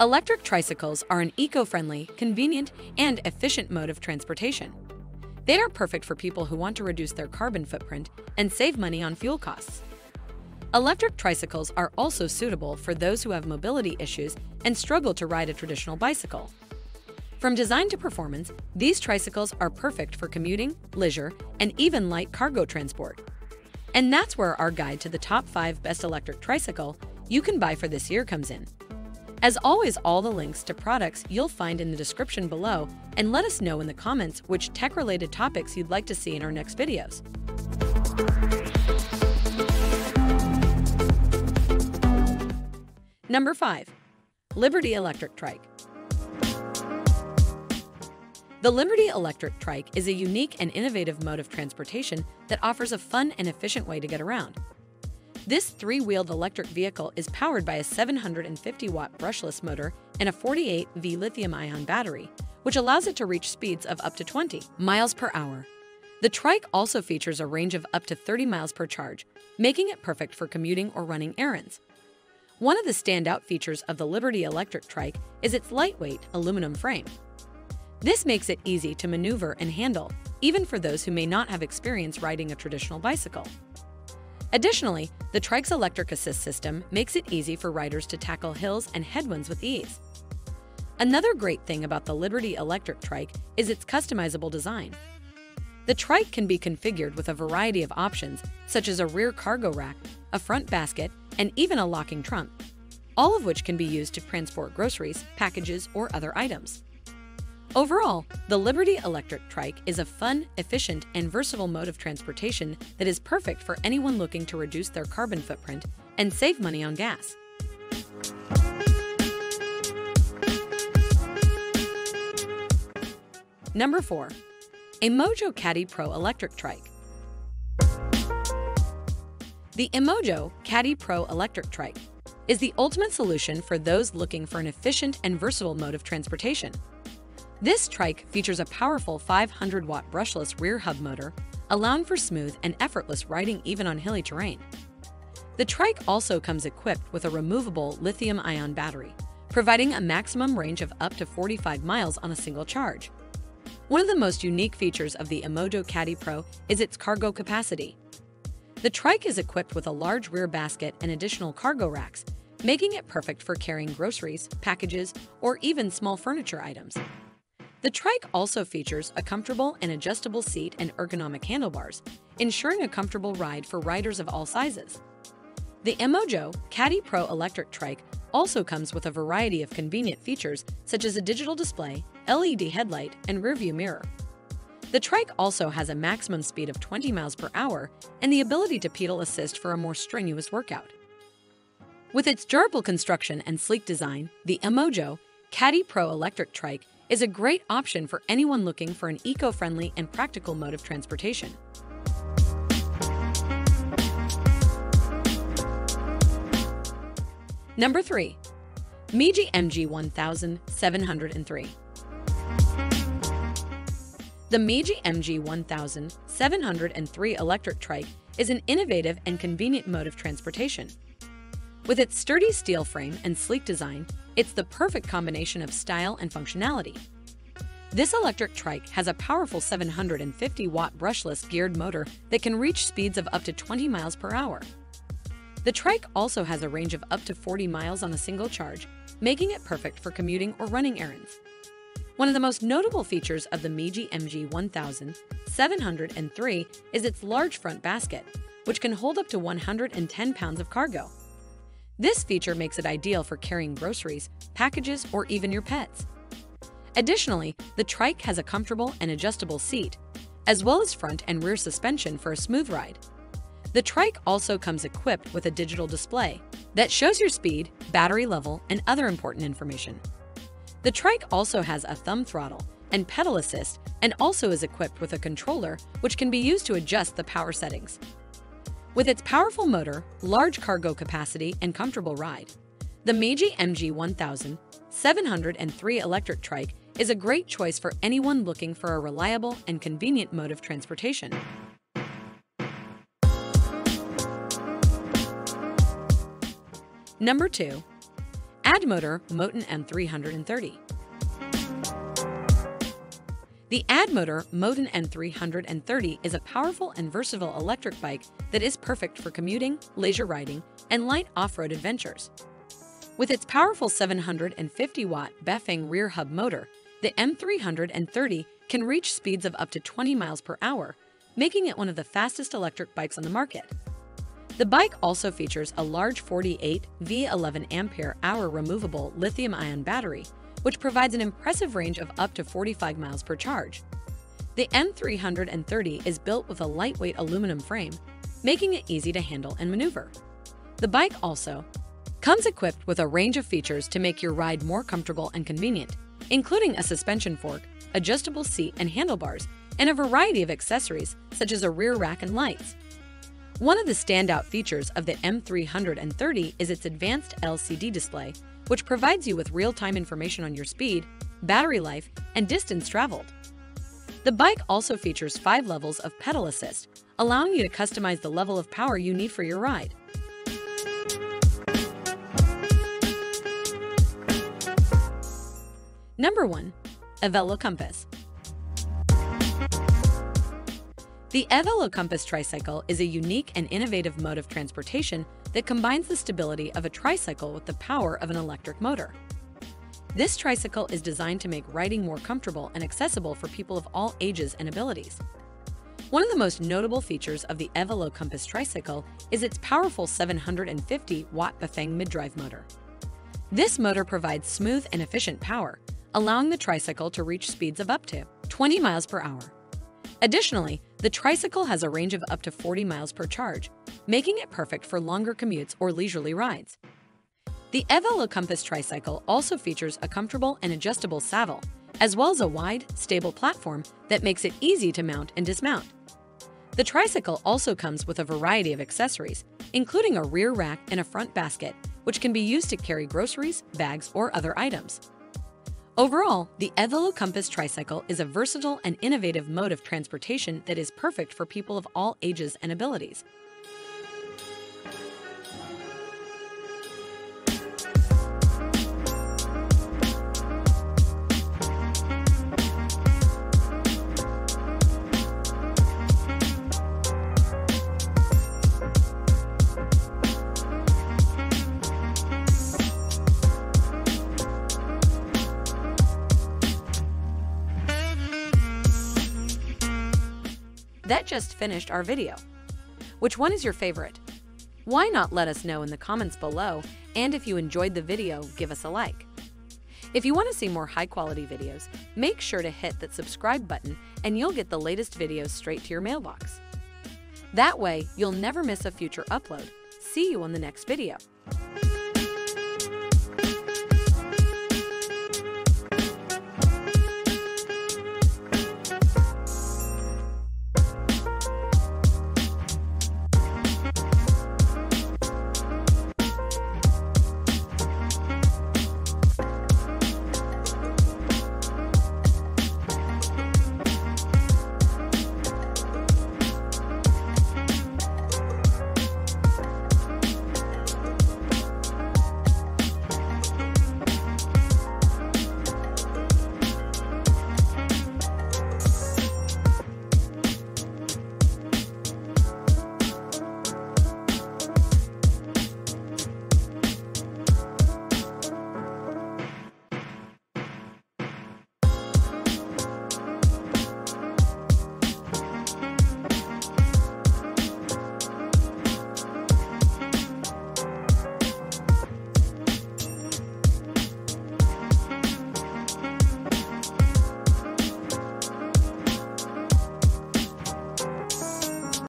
Electric tricycles are an eco-friendly, convenient, and efficient mode of transportation. They are perfect for people who want to reduce their carbon footprint and save money on fuel costs. Electric tricycles are also suitable for those who have mobility issues and struggle to ride a traditional bicycle. From design to performance, these tricycles are perfect for commuting, leisure, and even light cargo transport. And that's where our guide to the top 5 best electric tricycle you can buy for this year comes in. As always, all the links to products you'll find in the description below and let us know in the comments which tech-related topics you'd like to see in our next videos. Number 5. Liberty Electric Trike The Liberty Electric Trike is a unique and innovative mode of transportation that offers a fun and efficient way to get around. This three-wheeled electric vehicle is powered by a 750-watt brushless motor and a 48V lithium-ion battery, which allows it to reach speeds of up to 20 miles per hour. The trike also features a range of up to 30 miles per charge, making it perfect for commuting or running errands. One of the standout features of the Liberty electric trike is its lightweight aluminum frame. This makes it easy to maneuver and handle, even for those who may not have experience riding a traditional bicycle. Additionally, the Trike's electric assist system makes it easy for riders to tackle hills and headwinds with ease. Another great thing about the Liberty electric trike is its customizable design. The trike can be configured with a variety of options, such as a rear cargo rack, a front basket, and even a locking trunk, all of which can be used to transport groceries, packages, or other items. Overall, the Liberty Electric Trike is a fun, efficient, and versatile mode of transportation that is perfect for anyone looking to reduce their carbon footprint and save money on gas. Number 4. Emojo Caddy Pro Electric Trike The Emojo Caddy Pro Electric Trike is the ultimate solution for those looking for an efficient and versatile mode of transportation. This trike features a powerful 500-watt brushless rear hub motor, allowing for smooth and effortless riding even on hilly terrain. The trike also comes equipped with a removable lithium-ion battery, providing a maximum range of up to 45 miles on a single charge. One of the most unique features of the Emojo Caddy Pro is its cargo capacity. The trike is equipped with a large rear basket and additional cargo racks, making it perfect for carrying groceries, packages, or even small furniture items. The trike also features a comfortable and adjustable seat and ergonomic handlebars, ensuring a comfortable ride for riders of all sizes. The Emojo Caddy Pro electric trike also comes with a variety of convenient features such as a digital display, LED headlight, and rearview mirror. The trike also has a maximum speed of 20 miles per hour and the ability to pedal assist for a more strenuous workout. With its durable construction and sleek design, the Emojo Caddy Pro electric trike is a great option for anyone looking for an eco-friendly and practical mode of transportation. Number 3. Meigi MG 1703 The Meigi MG 1703 electric trike is an innovative and convenient mode of transportation. With its sturdy steel frame and sleek design, it's the perfect combination of style and functionality. This electric trike has a powerful 750-watt brushless geared motor that can reach speeds of up to 20 miles per hour. The trike also has a range of up to 40 miles on a single charge, making it perfect for commuting or running errands. One of the most notable features of the Meigi MG 1703 is its large front basket, which can hold up to 110 pounds of cargo. This feature makes it ideal for carrying groceries, packages, or even your pets. Additionally, the trike has a comfortable and adjustable seat, as well as front and rear suspension for a smooth ride. The trike also comes equipped with a digital display that shows your speed, battery level, and other important information. The trike also has a thumb throttle and pedal assist and also is equipped with a controller which can be used to adjust the power settings. With its powerful motor, large cargo capacity, and comfortable ride, the Meigi MG 1703 electric trike is a great choice for anyone looking for a reliable and convenient mode of transportation. Number 2. Addmotor Motan M330. The Addmotor Motan M330 is a powerful and versatile electric bike that is perfect for commuting, leisure riding, and light off-road adventures. With its powerful 750-watt Bafang rear hub motor, the M330 can reach speeds of up to 20 miles per hour, making it one of the fastest electric bikes on the market. The bike also features a large 48 V11 ampere hour removable lithium-ion battery which provides an impressive range of up to 45 miles per charge. The M330 is built with a lightweight aluminum frame, making it easy to handle and maneuver. The bike also comes equipped with a range of features to make your ride more comfortable and convenient, including a suspension fork, adjustable seat and handlebars, and a variety of accessories such as a rear rack and lights. One of the standout features of the M330 is its advanced LCD display, which provides you with real-time information on your speed, battery life, and distance traveled. The bike also features five levels of pedal assist, allowing you to customize the level of power you need for your ride. Number 1. Evelo Compass The Evelo Compass tricycle is a unique and innovative mode of transportation that combines the stability of a tricycle with the power of an electric motor. This tricycle is designed to make riding more comfortable and accessible for people of all ages and abilities. One of the most notable features of the Evelo Compass tricycle is its powerful 750-watt Bafang mid-drive motor. This motor provides smooth and efficient power, allowing the tricycle to reach speeds of up to 20 miles per hour. Additionally, the tricycle has a range of up to 40 miles per charge, making it perfect for longer commutes or leisurely rides. The Evelo Compass tricycle also features a comfortable and adjustable saddle, as well as a wide, stable platform that makes it easy to mount and dismount. The tricycle also comes with a variety of accessories, including a rear rack and a front basket, which can be used to carry groceries, bags, or other items. Overall, the Evelo Compass tricycle is a versatile and innovative mode of transportation that is perfect for people of all ages and abilities. That just finished our video. Which one is your favorite? Why not let us know in the comments below, and if you enjoyed the video, give us a like. If you want to see more high-quality videos, make sure to hit that subscribe button and you'll get the latest videos straight to your mailbox. That way, you'll never miss a future upload. See you on the next video.